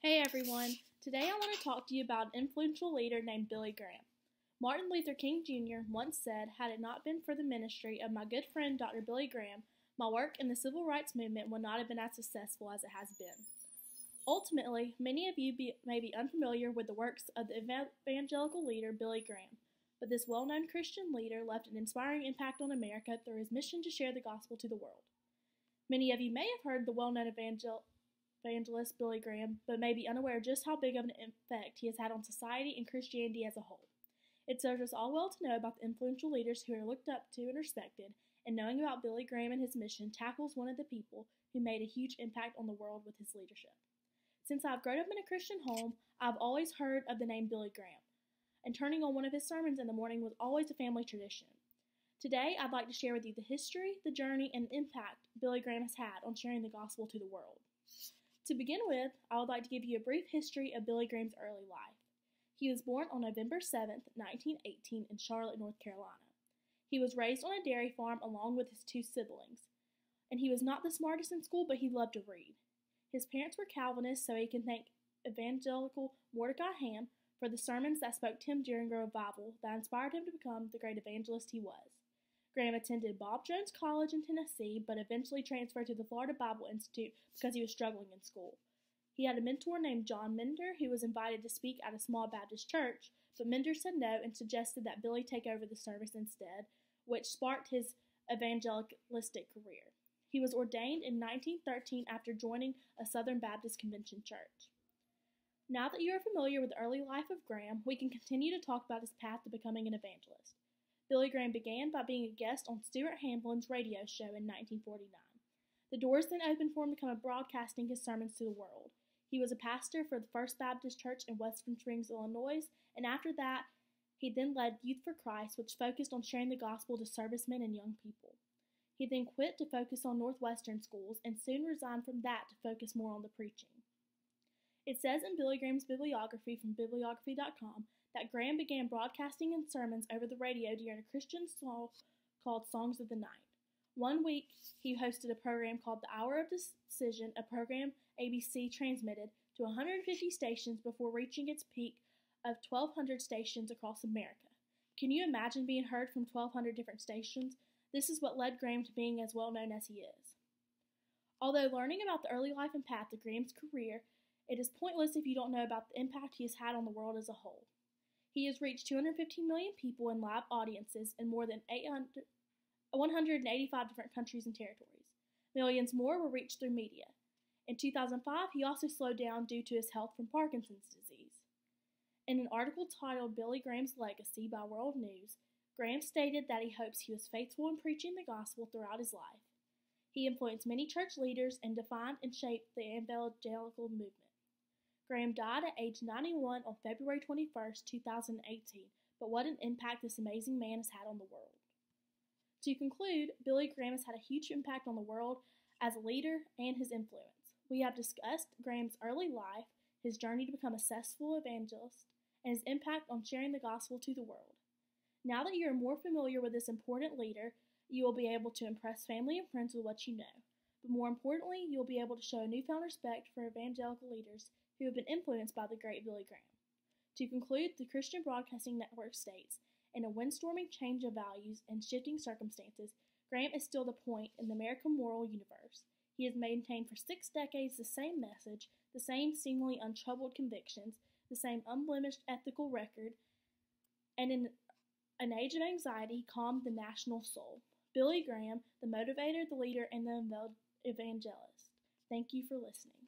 Hey everyone, today I want to talk to you about an influential leader named Billy Graham. Martin Luther King Jr. once said, Had it not been for the ministry of my good friend Dr. Billy Graham, my work in the civil rights movement would not have been as successful as it has been. Ultimately, many of you be, may be unfamiliar with the works of the evangelical leader Billy Graham, but this well known Christian leader left an inspiring impact on America through his mission to share the gospel to the world. Many of you may have heard the well known evangel- evangelist Billy Graham, but may be unaware just how big of an effect he has had on society and Christianity as a whole. It serves us all well to know about the influential leaders who are looked up to and respected, and knowing about Billy Graham and his mission tackles one of the people who made a huge impact on the world with his leadership. Since I've grown up in a Christian home, I've always heard of the name Billy Graham, and turning on one of his sermons in the morning was always a family tradition. Today, I'd like to share with you the history, the journey, and the impact Billy Graham has had on sharing the gospel to the world. To begin with, I would like to give you a brief history of Billy Graham's early life. He was born on November 7, 1918, in Charlotte, North Carolina. He was raised on a dairy farm along with his two siblings. And he was not the smartest in school, but he loved to read. His parents were Calvinists, so he can thank evangelical Mordecai Ham for the sermons that spoke to him during revival that inspired him to become the great evangelist he was. Graham attended Bob Jones College in Tennessee, but eventually transferred to the Florida Bible Institute because he was struggling in school. He had a mentor named John Minder who was invited to speak at a small Baptist church, but Minder said no and suggested that Billy take over the service instead, which sparked his evangelistic career. He was ordained in 1913 after joining a Southern Baptist Convention church. Now that you are familiar with the early life of Graham, we can continue to talk about his path to becoming an evangelist. Billy Graham began by being a guest on Stuart Hamblen's radio show in 1949. The doors then opened for him to come broadcasting his sermons to the world. He was a pastor for the First Baptist Church in Western Springs, Illinois, and after that, he then led Youth for Christ, which focused on sharing the gospel to servicemen and young people. He then quit to focus on Northwestern schools and soon resigned from that to focus more on the preaching. It says in Billy Graham's bibliography from bibliography.com that Graham began broadcasting his sermons over the radio during a Christian song called Songs of the Night. One week, he hosted a program called The Hour of Decision, a program ABC transmitted to 150 stations before reaching its peak of 1,200 stations across America. Can you imagine being heard from 1,200 different stations? This is what led Graham to being as well known as he is. Although learning about the early life and path of Graham's career, it is pointless if you don't know about the impact he has had on the world as a whole. He has reached 215 million people in live audiences in more than 800, 185 different countries and territories. Millions more were reached through media. In 2005, he also slowed down due to his health from Parkinson's disease. In an article titled Billy Graham's Legacy by World News, Graham stated that he hopes he was faithful in preaching the gospel throughout his life. He influenced many church leaders and defined and shaped the evangelical movement. Graham died at age 91 on February 21, 2018, but what an impact this amazing man has had on the world. To conclude, Billy Graham has had a huge impact on the world as a leader and his influence. We have discussed Graham's early life, his journey to become a successful evangelist, and his impact on sharing the gospel to the world. Now that you are more familiar with this important leader, you will be able to impress family and friends with what you know. But more importantly, you will be able to show a newfound respect for evangelical leaders who have been influenced by the great Billy Graham. To conclude, the Christian Broadcasting Network states In a windstorming change of values and shifting circumstances, Graham is still the point in the American moral universe. He has maintained for six decades the same message, the same seemingly untroubled convictions, the same unblemished ethical record, and in an age of anxiety, calmed the national soul. Billy Graham, the motivator, the leader, and the evangelist. Thank you for listening.